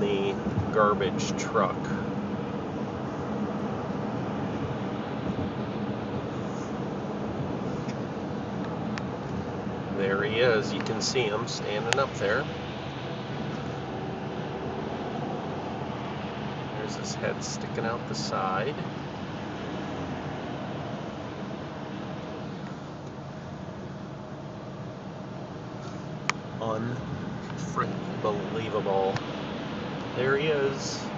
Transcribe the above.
the garbage truck. There he is. You can see him standing up there. There's his head sticking out the side. Unbelievable. There he is.